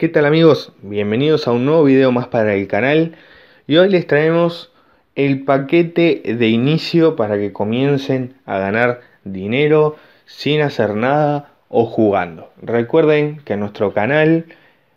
¿Qué tal amigos? Bienvenidos a un nuevo video más para el canal y hoy les traemos el paquete de inicio para que comiencen a ganar dinero sin hacer nada o jugando. Recuerden que en nuestro canal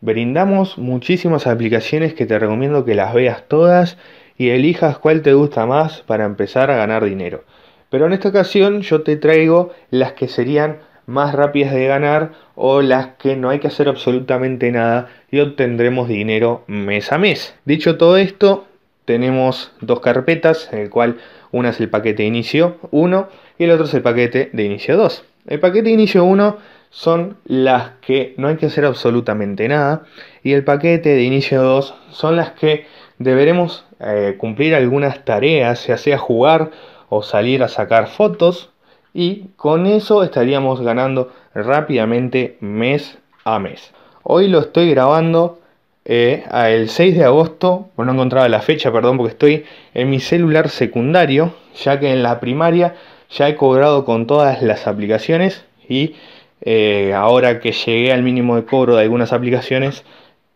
brindamos muchísimas aplicaciones que te recomiendo que las veas todas y elijas cuál te gusta más para empezar a ganar dinero. Pero en esta ocasión yo te traigo las que serían más rápidas de ganar o las que no hay que hacer absolutamente nada y obtendremos dinero mes a mes. Dicho todo esto, tenemos dos carpetas, en el cual una es el paquete de inicio 1 y el otro es el paquete de inicio 2. El paquete de inicio 1 son las que no hay que hacer absolutamente nada y el paquete de inicio 2 son las que deberemos eh, cumplir algunas tareas, ya sea jugar o salir a sacar fotos y con eso estaríamos ganando rápidamente mes a mes. Hoy lo estoy grabando eh, el 6 de agosto, bueno, no encontraba la fecha, perdón, porque estoy en mi celular secundario, ya que en la primaria ya he cobrado con todas las aplicaciones y eh, ahora que llegué al mínimo de cobro de algunas aplicaciones,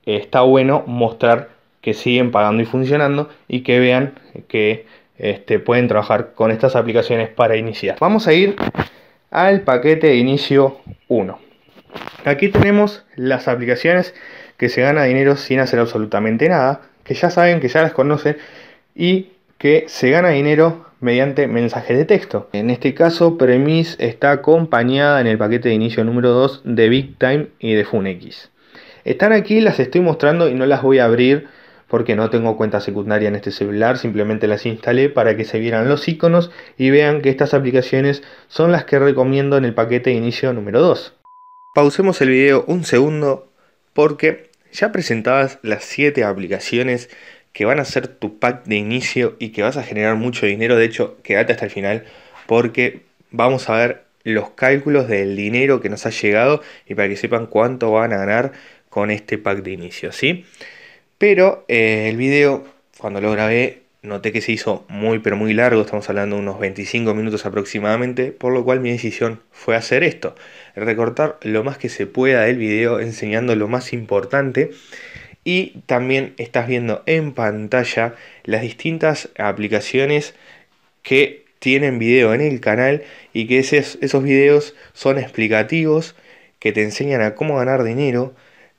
está bueno mostrar que siguen pagando y funcionando y que vean que este, pueden trabajar con estas aplicaciones para iniciar. Vamos a ir al paquete de inicio 1. Aquí tenemos las aplicaciones que se gana dinero sin hacer absolutamente nada, que ya saben, que ya las conocen y que se gana dinero mediante mensajes de texto. En este caso, Premis está acompañada en el paquete de inicio número 2 de Big Time y de FunX. Están aquí, las estoy mostrando y no las voy a abrir porque no tengo cuenta secundaria en este celular, simplemente las instalé para que se vieran los iconos y vean que estas aplicaciones son las que recomiendo en el paquete de inicio número 2. Pausemos el video un segundo porque ya presentadas las 7 aplicaciones que van a ser tu pack de inicio y que vas a generar mucho dinero, de hecho quédate hasta el final porque vamos a ver los cálculos del dinero que nos ha llegado y para que sepan cuánto van a ganar con este pack de inicio, ¿sí? Pero eh, el video, cuando lo grabé, noté que se hizo muy pero muy largo, estamos hablando de unos 25 minutos aproximadamente, por lo cual mi decisión fue hacer esto, recortar lo más que se pueda del video enseñando lo más importante. Y también estás viendo en pantalla las distintas aplicaciones que tienen video en el canal y que esos, esos videos son explicativos que te enseñan a cómo ganar dinero,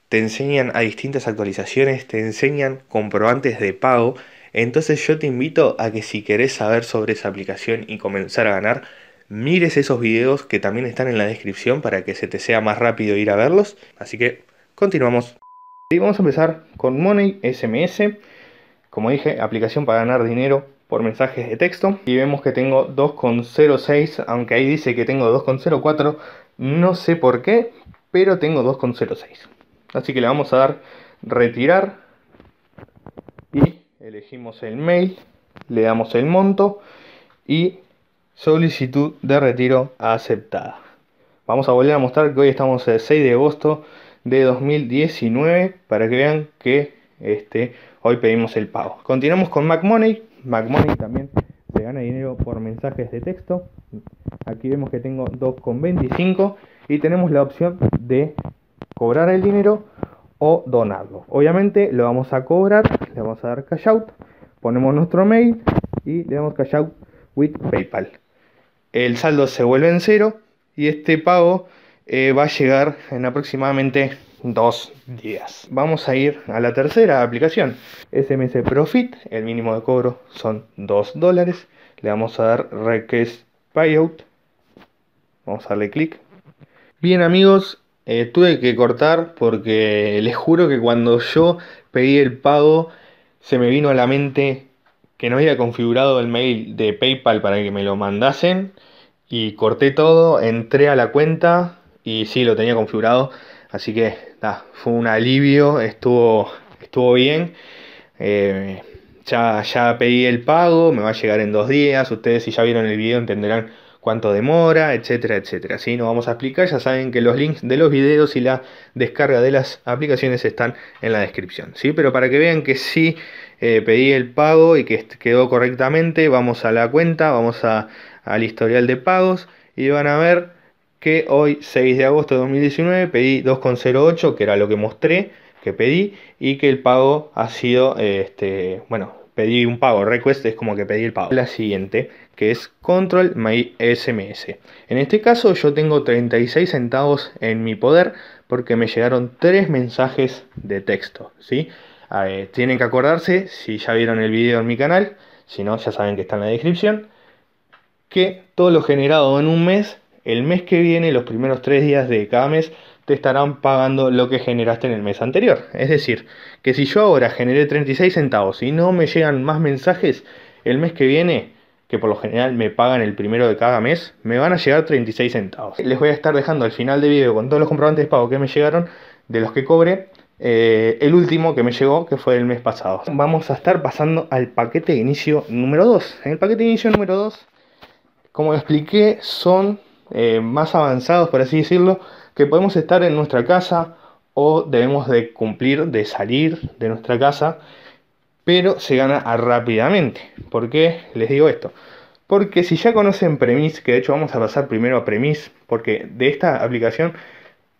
te enseñan a distintas actualizaciones, te enseñan comprobantes de pago. Entonces yo te invito a que si querés saber sobre esa aplicación y comenzar a ganar, mires esos videos que también están en la descripción para que se te sea más rápido ir a verlos. Así que continuamos. Y vamos a empezar con Money SMS. Como dije, aplicación para ganar dinero por mensajes de texto. Y vemos que tengo 2,06, aunque ahí dice que tengo 2,04. No sé por qué, pero tengo 2,06. Así que le vamos a dar retirar y elegimos el mail, le damos el monto y solicitud de retiro aceptada. Vamos a volver a mostrar que hoy estamos el 6 de agosto de 2019 para que vean que este, hoy pedimos el pago. Continuamos con MacMoney. MacMoney también se gana dinero por mensajes de texto. Aquí vemos que tengo 2,25 y tenemos la opción de cobrar el dinero o donarlo. Obviamente lo vamos a cobrar, le vamos a dar cash out, ponemos nuestro mail y le damos cash out with PayPal. El saldo se vuelve en cero y este pago eh, va a llegar en aproximadamente dos días. Vamos a ir a la tercera aplicación, SMS Profit, el mínimo de cobro son 2 dólares. Le vamos a dar Request Payout. Vamos a darle clic. Bien amigos, eh, tuve que cortar porque les juro que cuando yo pedí el pago se me vino a la mente que no había configurado el mail de PayPal para que me lo mandasen y corté todo, entré a la cuenta y sí, lo tenía configurado, así que fue un alivio, estuvo, estuvo bien. Eh, ya, ya pedí el pago, me va a llegar en dos días, ustedes si ya vieron el video entenderán cuánto demora, etcétera, etcétera. ¿sí? No vamos a explicar, ya saben que los links de los videos y la descarga de las aplicaciones están en la descripción. ¿sí? Pero para que vean que sí eh, pedí el pago y que quedó correctamente, vamos a la cuenta, vamos al historial de pagos y van a ver que hoy 6 de agosto de 2019 pedí 2,08 que era lo que mostré que pedí y que el pago ha sido este bueno pedí un pago request es como que pedí el pago la siguiente que es control my sms en este caso yo tengo 36 centavos en mi poder porque me llegaron tres mensajes de texto ¿sí? tienen que acordarse si ya vieron el video en mi canal si no ya saben que está en la descripción que todo lo generado en un mes el mes que viene, los primeros tres días de cada mes, te estarán pagando lo que generaste en el mes anterior. Es decir, que si yo ahora generé 36 centavos y no me llegan más mensajes, el mes que viene, que por lo general me pagan el primero de cada mes, me van a llegar 36 centavos. Les voy a estar dejando al final del video con todos los comprobantes de pago que me llegaron, de los que cobré, eh, el último que me llegó, que fue el mes pasado. Vamos a estar pasando al paquete de inicio número 2. En el paquete de inicio número 2, como expliqué, son eh, más avanzados, por así decirlo, que podemos estar en nuestra casa o debemos de cumplir de salir de nuestra casa, pero se gana rápidamente. ¿Por qué les digo esto? Porque si ya conocen Premis, que de hecho vamos a pasar primero a Premis, porque de esta aplicación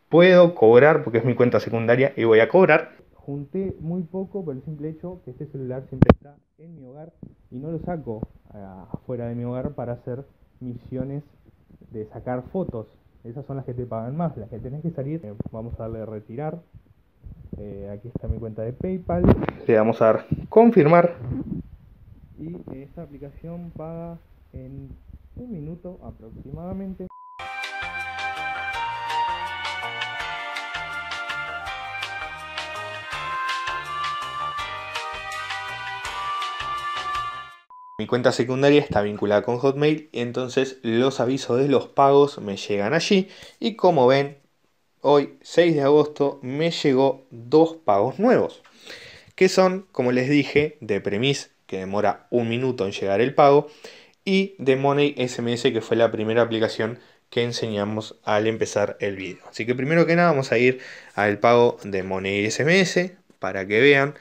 puedo cobrar, porque es mi cuenta secundaria y voy a cobrar. Junté muy poco por el simple hecho que este celular siempre está en mi hogar y no lo saco eh, afuera de mi hogar para hacer misiones de sacar fotos. Esas son las que te pagan más, las que tenés que salir. Eh, vamos a darle a retirar. Eh, aquí está mi cuenta de PayPal. Le vamos a dar confirmar. Y esta aplicación paga en un minuto aproximadamente. Mi cuenta secundaria está vinculada con Hotmail y entonces los avisos de los pagos me llegan allí y como ven hoy 6 de agosto me llegó dos pagos nuevos que son como les dije de Premis que demora un minuto en llegar el pago y de Money SMS que fue la primera aplicación que enseñamos al empezar el video. Así que primero que nada vamos a ir al pago de Money SMS para que vean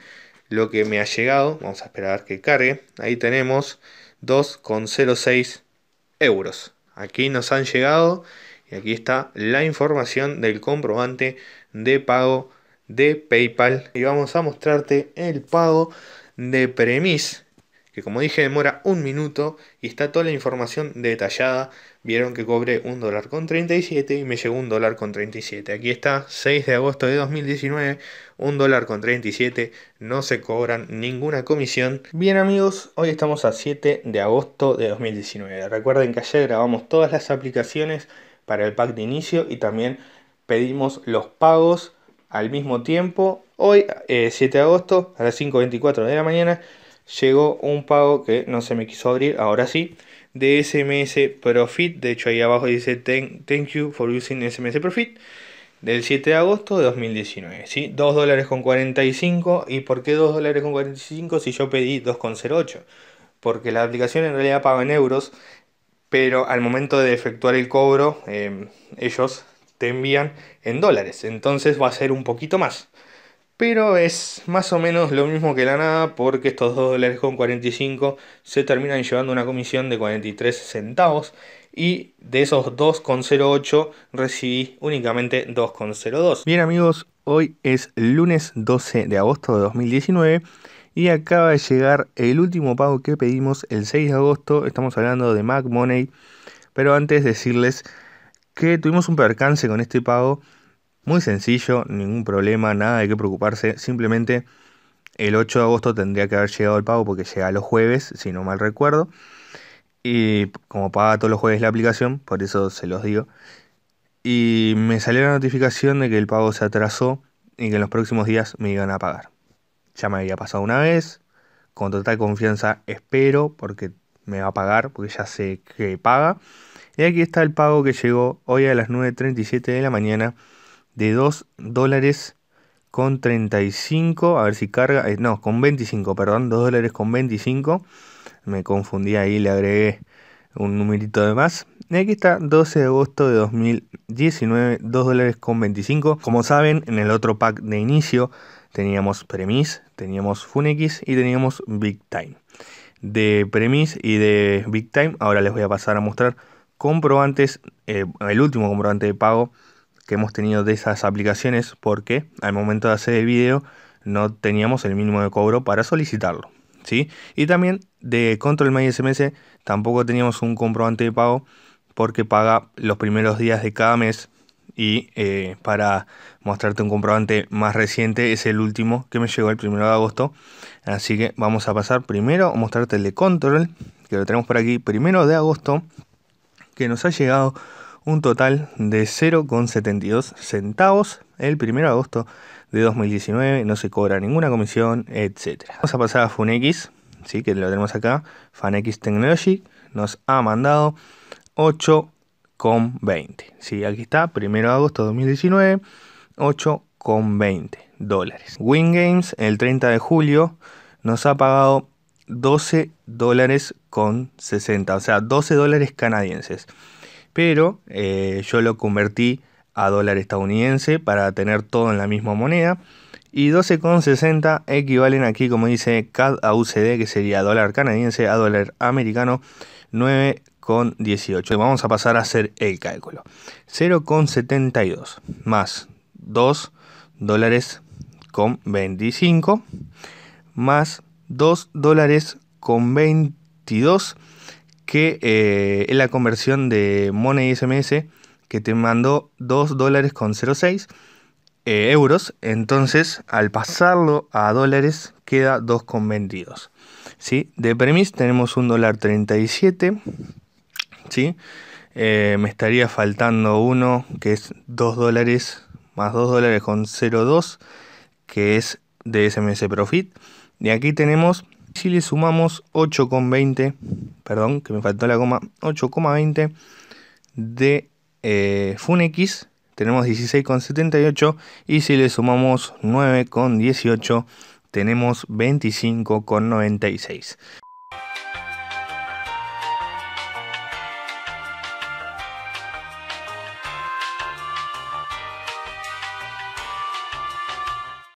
lo que me ha llegado. Vamos a esperar que cargue. Ahí tenemos 2,06 euros. Aquí nos han llegado y aquí está la información del comprobante de pago de PayPal. Y vamos a mostrarte el pago de Premis que como dije demora un minuto y está toda la información detallada. Vieron que cobré un dólar con 37 y me llegó un dólar con 37. Aquí está, 6 de agosto de 2019, un dólar con 37, no se cobran ninguna comisión. Bien amigos, hoy estamos a 7 de agosto de 2019. Recuerden que ayer grabamos todas las aplicaciones para el pack de inicio y también pedimos los pagos al mismo tiempo. Hoy, 7 eh, de agosto, a las 5.24 de la mañana, llegó un pago que no se me quiso abrir, ahora sí, de SMS Profit. De hecho, ahí abajo dice thank, you for using SMS Profit. Del 7 de agosto de 2019. ¿sí? 2 dólares con 45. ¿Y por qué 2 dólares con 45 si yo pedí 2,08? Porque la aplicación en realidad paga en euros. Pero al momento de efectuar el cobro, em, ellos te envían en dólares. Entonces va a ser un poquito más. Pero es más o menos lo mismo que la nada porque estos 2 dólares con 45 se terminan llevando una comisión de 43 centavos y de esos 2,08 recibí únicamente 2,02. Bien amigos, hoy es lunes 12 de agosto de 2019 y acaba de llegar el último pago que pedimos el 6 de agosto, estamos hablando de Mac Money, pero antes decirles que tuvimos un percance con este pago muy sencillo, ningún problema, nada de qué preocuparse. Simplemente el 8 de agosto tendría que haber llegado el pago porque llega los jueves, si no mal recuerdo. Y como paga todos los jueves la aplicación, por eso se los digo. Y me salió la notificación de que el pago se atrasó y que en los próximos días me iban a pagar. Ya me había pasado una vez, con total confianza espero porque me va a pagar, porque ya sé que paga. Y aquí está el pago que llegó hoy a las 9.37 de la mañana de 2 dólares con 35, a ver si carga, eh, no, con 25, perdón, 2 dólares con 25, me confundí ahí, le agregué un numerito de más. Y aquí está, 12 de agosto de 2019, 2 dólares con 25. Como saben, en el otro pack de inicio teníamos Premis, teníamos FunX y teníamos Big Time. De Premis y de Big Time, ahora les voy a pasar a mostrar comprobantes, eh, el último comprobante de pago que hemos tenido de esas aplicaciones porque al momento de hacer el video no teníamos el mínimo de cobro para solicitarlo. ¿sí? Y también de Control My SMS tampoco teníamos un comprobante de pago porque paga los primeros días de cada mes y eh, para mostrarte un comprobante más reciente es el último que me llegó el primero de agosto así que vamos a pasar primero a mostrarte el de control que lo tenemos por aquí primero de agosto que nos ha llegado un total de 0,72 centavos el 1 de agosto de 2019, no se cobra ninguna comisión, etc. Vamos a pasar a FunX, ¿sí? que lo tenemos acá, FunX Technology, nos ha mandado 8,20. ¿sí? Aquí está, 1 de agosto de 2019, 8,20 dólares. Wingames, el 30 de julio, nos ha pagado 12 dólares con 60, o sea, 12 dólares canadienses. Pero eh, yo lo convertí a dólar estadounidense para tener todo en la misma moneda. Y 12,60 equivalen aquí, como dice CAD a UCD, que sería dólar canadiense a dólar americano, 9,18. Vamos a pasar a hacer el cálculo. 0,72 más 2 dólares con 25 más 2 dólares con 22 que eh, es la conversión de Money SMS que te mandó 2 dólares con 06 eh, euros. Entonces, al pasarlo a dólares, queda 2,22. ¿sí? De premis tenemos un dólar 37. ¿sí? Eh, me estaría faltando uno que es 2 dólares más 2 dólares con 02 que es de SMS Profit. Y aquí tenemos, si le sumamos 8,20, perdón, que me faltó la coma, 8,20 de eh, FunX tenemos 16,78 y si le sumamos 9,18 tenemos 25,96.